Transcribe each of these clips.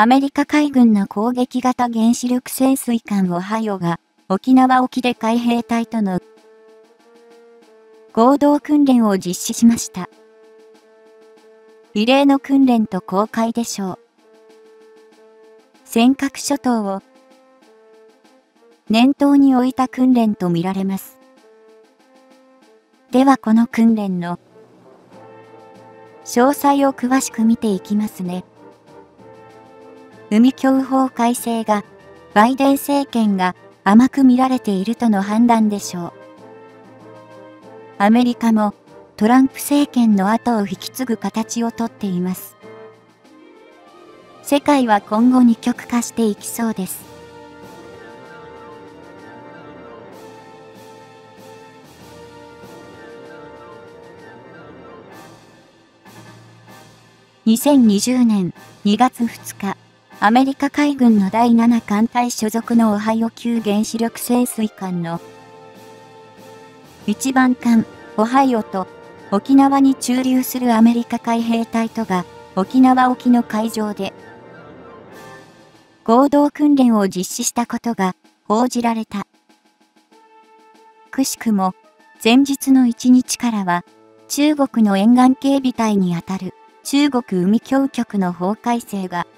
アメリカ海軍の攻撃型原子力潜水艦オハイオが沖縄沖で海兵隊との合同訓練を実施しました。異例の訓練と公開でしょう。尖閣諸島を念頭に置いた訓練とみられます。ではこの訓練の詳細を詳しく見ていきますね。海協法改正がバイデン政権が甘く見られているとの判断でしょう。アメリカもトランプ政権の後を引き継ぐ形をとっています。世界は今後二極化していきそうです。2020年2月2日、アメリカ海軍の第7艦隊所属のオハイオ級原子力潜水艦の一番艦オハイオと沖縄に駐留するアメリカ海兵隊とが沖縄沖の海上で合同訓練を実施したことが報じられた。くしくも前日の1日からは中国の沿岸警備隊にあたる中国海峡局の法改正が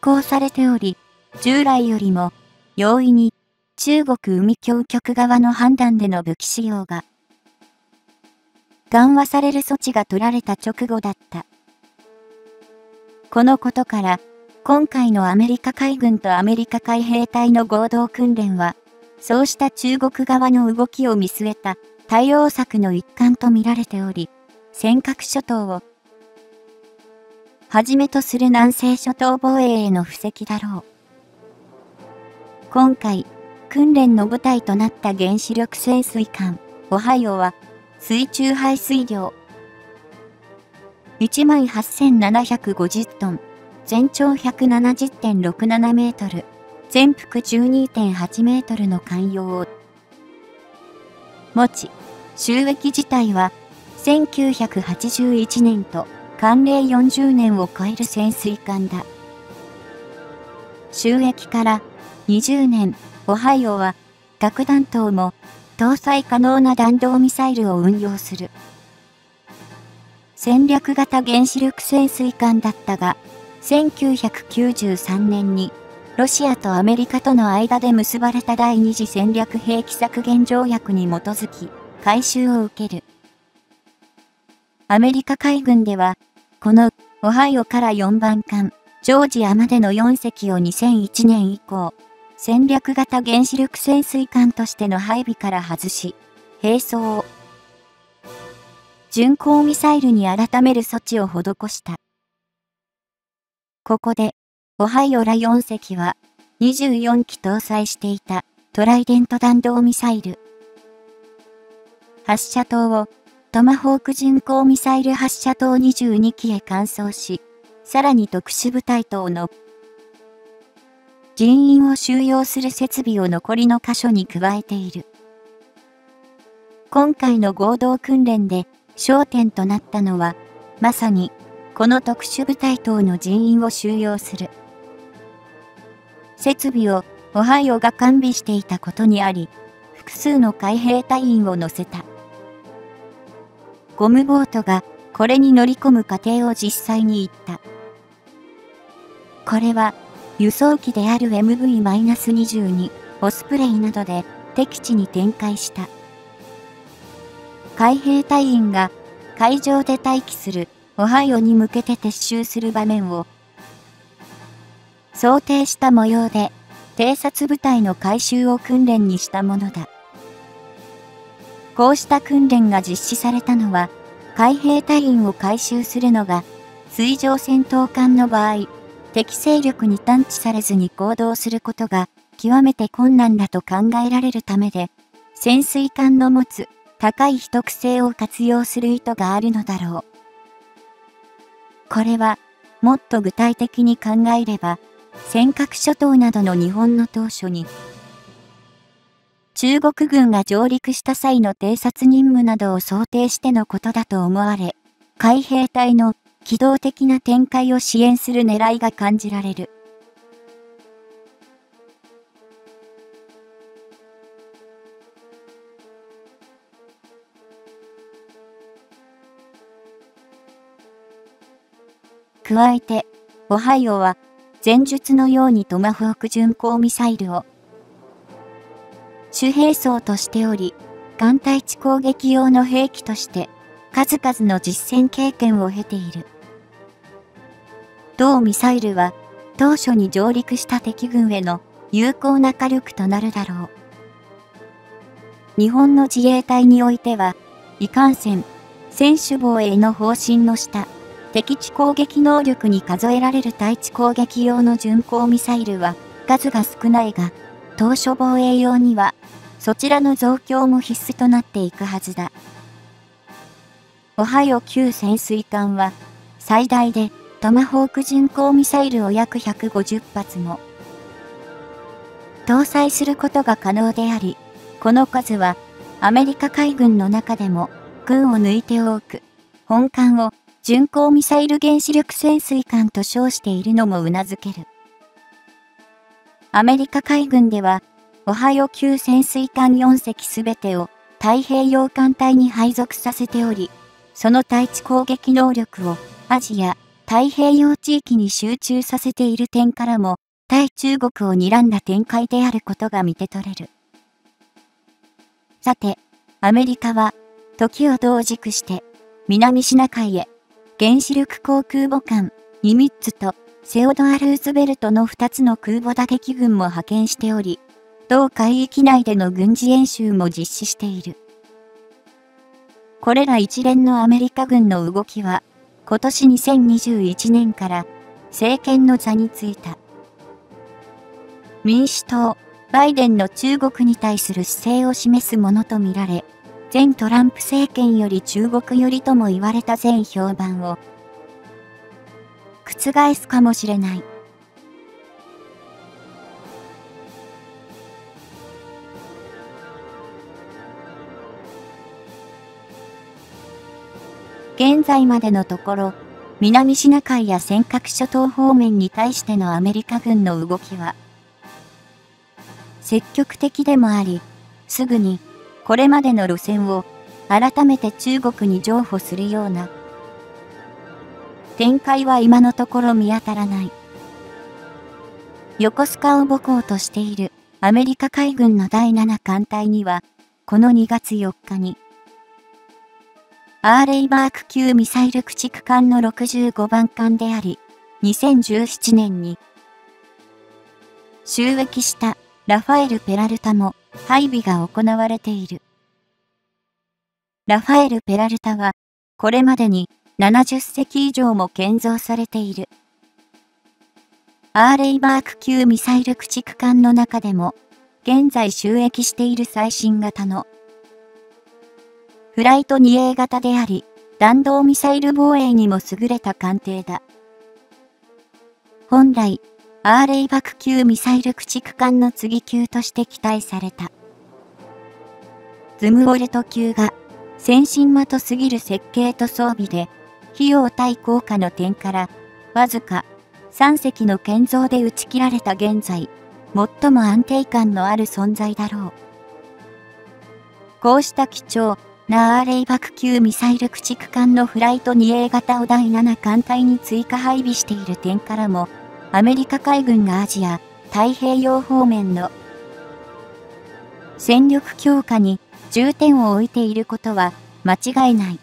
施行されており、従来よりも容易に中国海峡局側の判断での武器使用が緩和される措置が取られた直後だった。このことから、今回のアメリカ海軍とアメリカ海兵隊の合同訓練は、そうした中国側の動きを見据えた対応策の一環とみられており、尖閣諸島をはじめとする南西諸島防衛への布石だろう。今回、訓練の舞台となった原子力潜水艦、オハイオは、水中排水量18,750トン、全長170.67メートル、全幅12.8メートルの艦用を持ち、収益自体は1981年と寒冷40年を超える潜水艦だ。収益から20年、オハイオは核弾頭も搭載可能な弾道ミサイルを運用する。戦略型原子力潜水艦だったが、1993年にロシアとアメリカとの間で結ばれた第二次戦略兵器削減条約に基づき、回収を受ける。アメリカ海軍では、このオハイオから4番艦、ジョージアまでの4隻を2001年以降、戦略型原子力潜水艦としての配備から外し、並走巡航ミサイルに改める措置を施した。ここで、オハイオら4隻は、24機搭載していたトライデント弾道ミサイル。発射塔をトマホーク巡航ミサイル発射塔22機へ換装し、さらに特殊部隊等の人員を収容する設備を残りの箇所に加えている。今回の合同訓練で焦点となったのは、まさにこの特殊部隊等の人員を収容する。設備をオハイオが完備していたことにあり、複数の海兵隊員を乗せた。ゴムボートがこれに乗り込む過程を実際に言った。これは輸送機である MV-22 オスプレイなどで敵地に展開した。海兵隊員が海上で待機するオハイオに向けて撤収する場面を想定した模様で偵察部隊の回収を訓練にしたものだ。こうした訓練が実施されたのは、海兵隊員を回収するのが、水上戦闘艦の場合、敵勢力に探知されずに行動することが極めて困難だと考えられるためで、潜水艦の持つ高い秘匿性を活用する意図があるのだろう。これは、もっと具体的に考えれば、尖閣諸島などの日本の当初に中国軍が上陸した際の偵察任務などを想定してのことだと思われ、海兵隊の機動的な展開を支援する狙いが感じられる。加えて、オハイオは、前述のようにトマホーク巡航ミサイルを、主兵装としており、艦隊地攻撃用の兵器として、数々の実戦経験を経ている。同ミサイルは、当初に上陸した敵軍への有効な火力となるだろう。日本の自衛隊においては、いかんせん、専守防衛の方針の下、敵地攻撃能力に数えられる対地攻撃用の巡航ミサイルは数が少ないが、当初防衛用にはそちらの増強も必須となっていくはずだ。オハイオ旧潜水艦は最大でトマホーク巡航ミサイルを約150発も搭載することが可能であり、この数はアメリカ海軍の中でも軍を抜いて多く、本艦を巡航ミサイル原子力潜水艦と称しているのも頷ける。アメリカ海軍では、オハイオ級潜水艦4隻すべてを太平洋艦隊に配属させており、その対地攻撃能力をアジア、太平洋地域に集中させている点からも、対中国を睨んだ展開であることが見て取れる。さて、アメリカは、時を同軸して、南シナ海へ原子力航空母艦ニミッツとセオドア・ルーズベルトの2つの空母打撃軍も派遣しており、同海域内での軍事演習も実施している。これら一連のアメリカ軍の動きは、今年2021年から政権の座についた。民主党、バイデンの中国に対する姿勢を示すものとみられ、前トランプ政権より中国寄りとも言われた前評判を覆すかもしれない。現在までのところ、南シナ海や尖閣諸島方面に対してのアメリカ軍の動きは、積極的でもあり、すぐにこれまでの路線を改めて中国に譲歩するような展開は今のところ見当たらない。横須賀を母港としているアメリカ海軍の第7艦隊には、この2月4日に、アーレイバーク級ミサイル駆逐艦の65番艦であり、2017年に、収益したラファエル・ペラルタも配備が行われている。ラファエル・ペラルタは、これまでに70隻以上も建造されている。アーレイバーク級ミサイル駆逐艦の中でも、現在収益している最新型の、フライト 2A 型であり、弾道ミサイル防衛にも優れた艦艇だ。本来、アーレイバク級ミサイル駆逐艦の次級として期待された。ズムウォルト級が先進的すぎる設計と装備で、費用対効果の点から、わずか3隻の建造で打ち切られた現在、最も安定感のある存在だろう。こうした貴重なアーレイ爆級ミサイル駆逐艦のフライト 2A 型を第7艦隊に追加配備している点からも、アメリカ海軍がアジア、太平洋方面の戦力強化に重点を置いていることは間違いない。